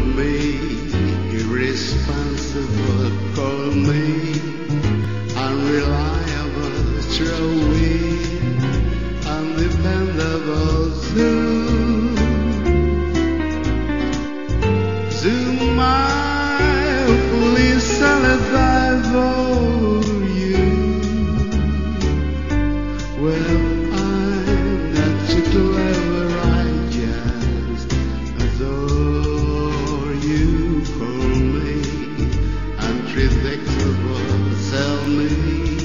me irresponsible, call me unreliable, throw me undependable. Zoom. Zoom. Me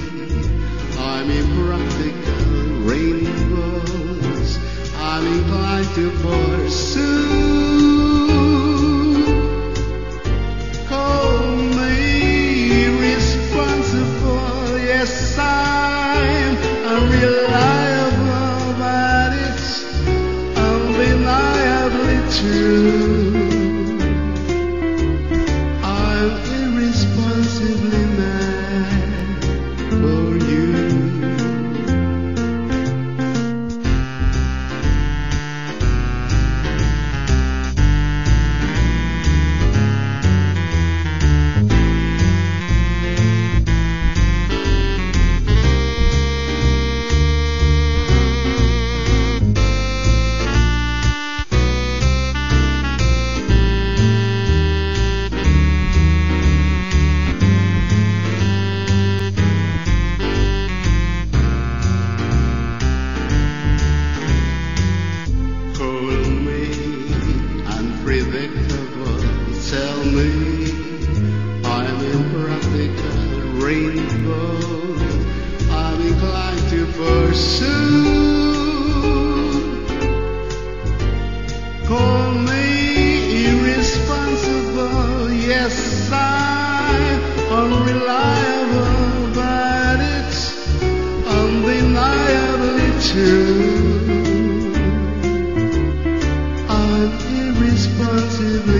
I'm impractical rainbows. I'm inclined to pursue Tell me I'm impractical rainbow. I'm inclined to pursue. Call me irresponsible. Yes, I'm unreliable, but it's undeniably true. responsibility.